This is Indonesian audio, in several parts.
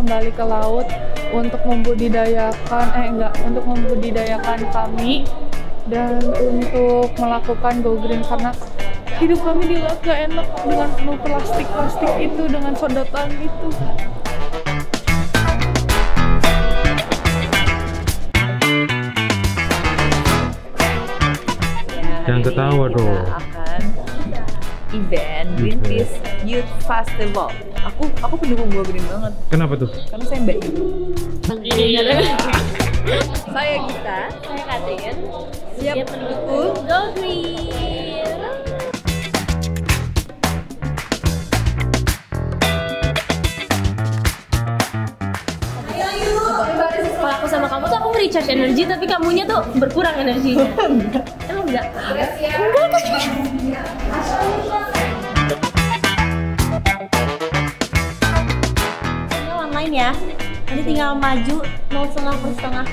kembali ke laut untuk membudidayakan eh enggak untuk membudidayakan kami dan untuk melakukan go green karena hidup kami di laut gak enak dengan penuh plastik plastik itu dengan sedotan itu Jangan ketawa kita dong. Event Greenpeace Youth Festival. Aku aku pendukung Go Green banget Kenapa tuh? karena saya Mbak Ibu. saya Gita. Saya Katrin. Siap mendukung Go Green. Kalau aku sama kamu tuh aku nge-recharge energi tapi kamunya tuh berkurang energinya. Emang enggak? Enggak Ya. Nanti tinggal maju 0 setengah per setengah.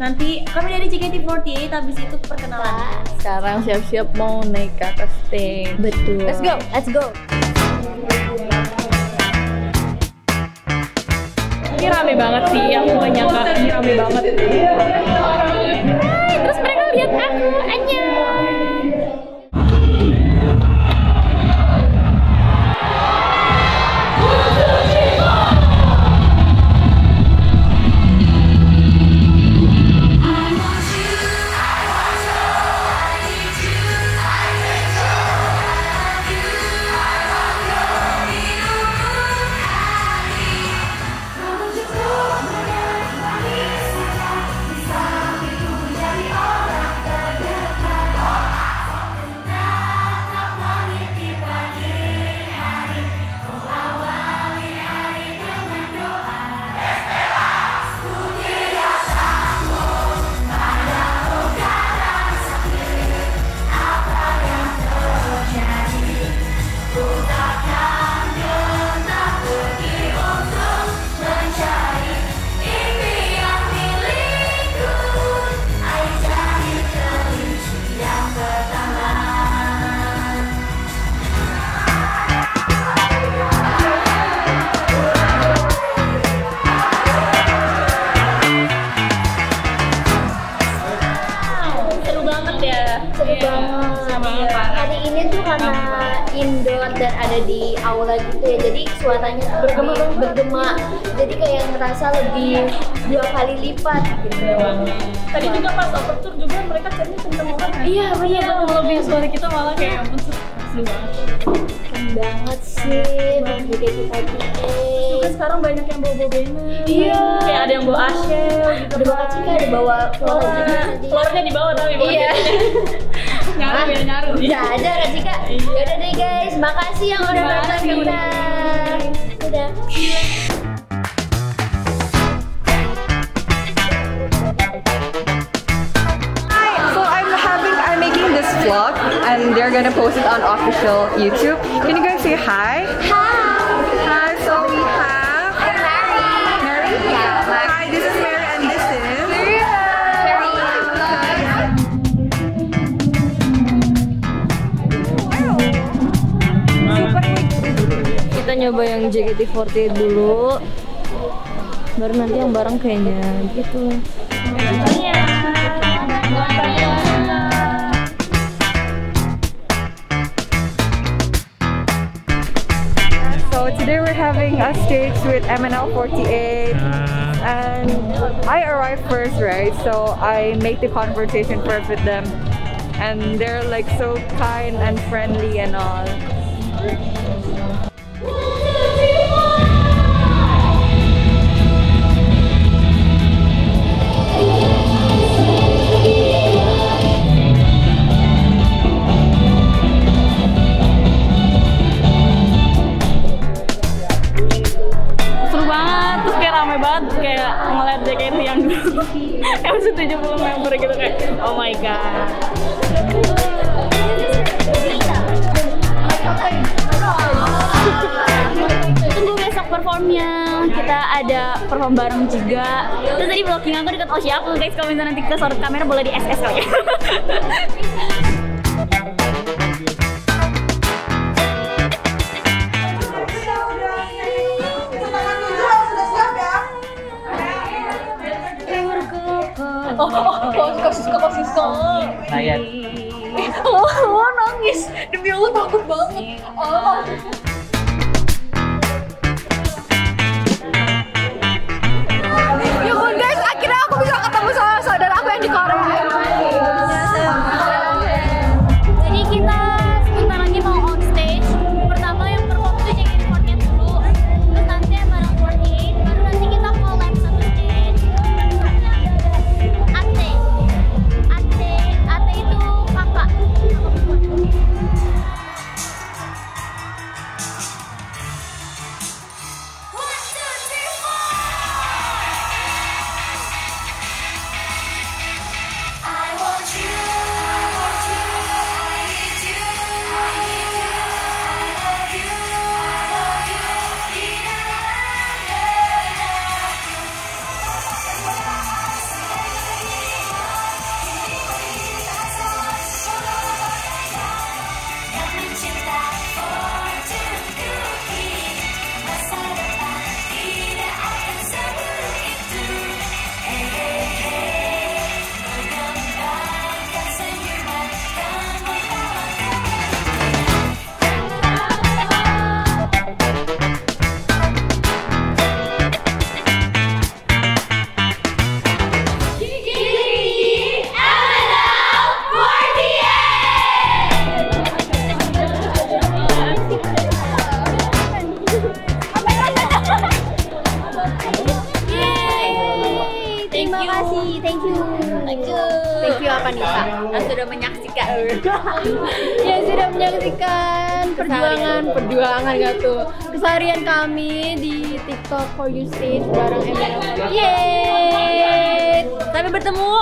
Nanti kami dari JKT48 habis itu perkenalan. sekarang siap-siap mau naik ke atas stage Betul. Let's go. Let's go. ini rame banget sih aku gak nyangka ini rame banget Hai, terus mereka lihat aku, ada di aula gitu ya. Jadi suaranya tuh bergema bergema. Jadi kayak ngerasa lebih dua kali lipat gitu. Tadi juga pas overture juga mereka chatnya kenceng banget iya iya lebih suara kita malah kayak ampun seru banget. Keren banget sih. Buat kita kita juga sekarang banyak yang bawa bawa banner. Iya. kayak ada yang bawa ashel gitu ada bawa cika ada bawa flora di bawah tapi iya nyaru ya nyaru udah ada Kak Cika yaudah deh guys makasih yang udah nonton kita udah So I'm having I'm making this vlog and they're gonna post it on official YouTube. Can you guys say hi? Hi. Hi. Nyoba yang JKT48 dulu. Baru nanti yang bareng kayaknya gitu. So today we're having a stage with MNL48 and I arrived first, right? So I make the conversation first with them and they're like so kind and friendly and all. platformnya kita ada perform bareng juga terus tadi vlogging aku dekat Oshi aku guys kalau misalnya nanti kita sorot kamera boleh di SS kali ya Oh, oh, oh, oh, oh, oh, Oh, nangis. Demi Allah iya. oh, banget. Oh. Saudara aku Yang sudah menyaksikan. yang sudah menyaksikan perjuangan perjuangan gak tuh keseharian kami di TikTok for you stage bareng ML. Yeay. Sampai bertemu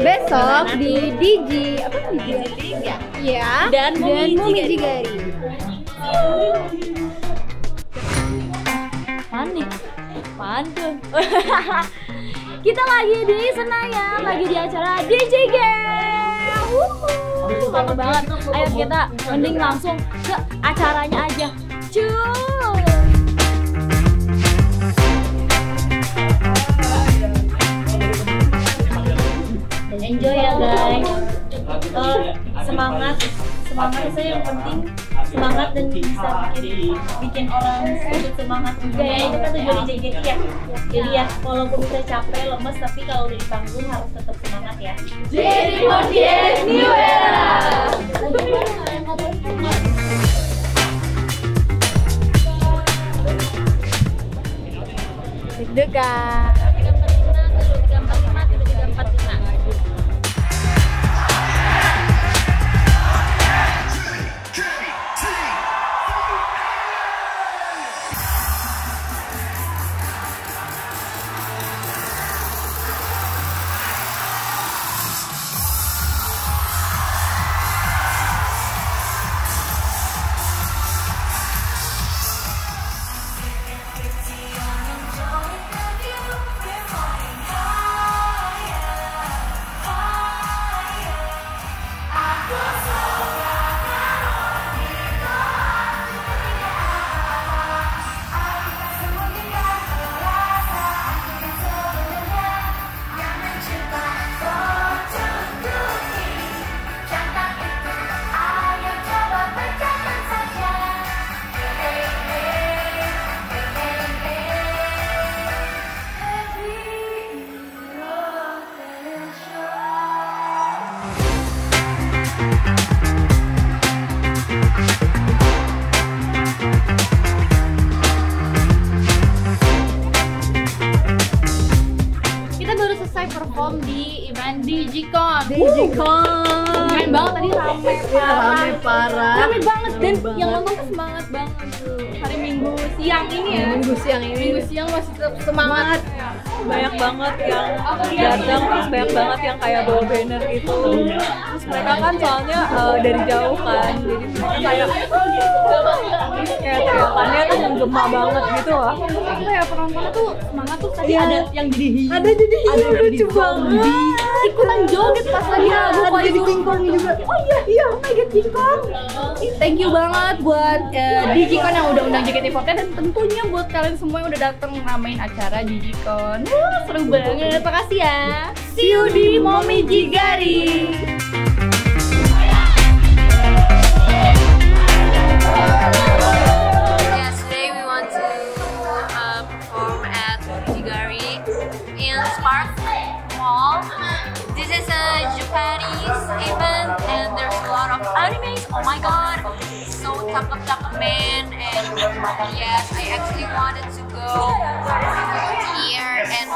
Besok di DJ apa DJ Liga. Iya. Dan Mumi Mumi Jigari. Panik. Pantuh. Kita lagi di Senayan, lagi di acara DJ Game. Wuhu, Lama banget. Ayo kita mending langsung ke acaranya aja. Cuy. Enjoy ya guys. Eh, semangat, semangat itu yang penting semangat dan bisa bikin bikin orang ikut semangat juga ya. Itu kan tujuan JKT ya jadi ya walaupun udah capek lemes tapi kalau udah di panggung harus tetap semangat ya. JKT48 New Era. deg-degan tadi rame parah. Rame parah. Rame banget dan yang nonton tuh semangat banget tuh. Hari Minggu siang ini ya. Minggu siang ini. Minggu siang masih tetap semangat. banyak banget yang datang terus banyak banget yang kayak bawa banner gitu terus mereka kan soalnya eh, dari jauh kan jadi kayak kayak teriakannya tuh menggema banget gitu lah Apa ya penontonnya tuh semangat tuh tadi ada yang jadi hiu. Ada jadi hiu, lucu banget. Ikutan joget pas lagi lagu ada Koi jadi. King Kong juga. Oh iya iya, oh my god King Kong. Thank you banget buat eh, Digicon yang udah undang JKT48 dan tentunya buat kalian semua yang udah datang ngeramein acara Digicon. Wah, seru banget. Makasih ya. See you di Momi Jigari. Japanese event and there's a lot of animes. Oh my god, so top of top man and yes, I actually wanted to go here and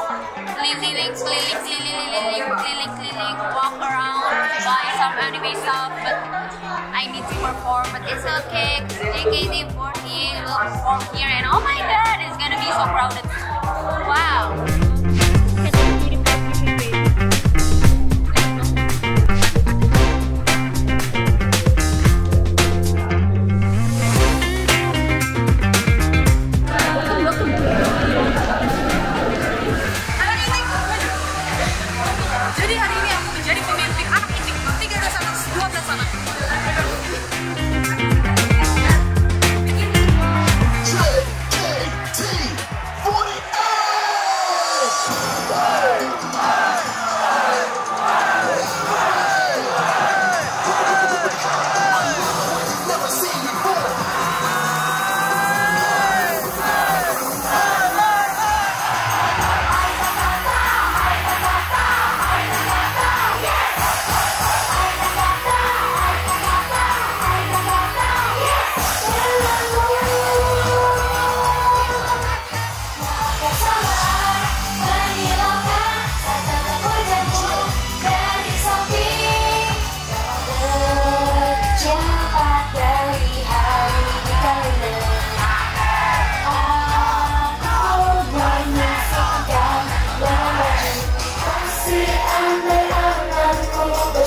keliling, keliling, keliling, keliling, keliling, keliling, walk around, buy some anime stuff, but I need to perform, but it's okay. 'cause JKT48 will perform here, and oh my god, it's gonna be so crowded.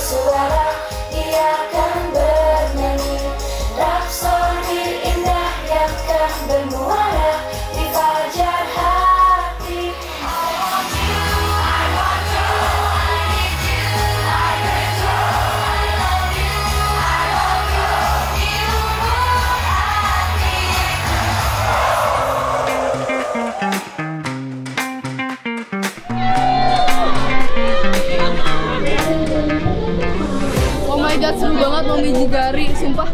so that I banget Momi Jigari, sumpah.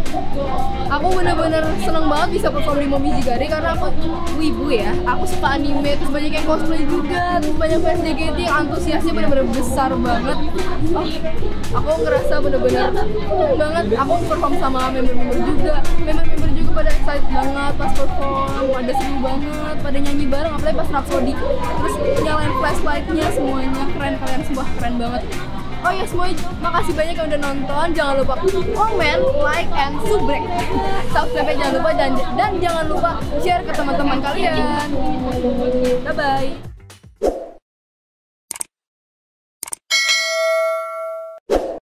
Aku bener-bener seneng banget bisa perform di Momi Jigari karena aku wibu ya. Aku suka anime, terus banyak yang cosplay juga, terus banyak fans JKT antusiasnya bener-bener besar banget. Oh, aku ngerasa bener-bener banget. Aku perform sama member-member juga. Member-member juga pada excited banget pas perform, pada seru banget, pada nyanyi bareng, apalagi pas Rhapsody. Terus nyalain flashlightnya semuanya keren kalian semua keren banget. Oh ya semuanya makasih banyak yang udah nonton. Jangan lupa komen, like, and subrek. Subscribe jangan lupa dan, dan jangan lupa share ke teman-teman kalian. Bye bye.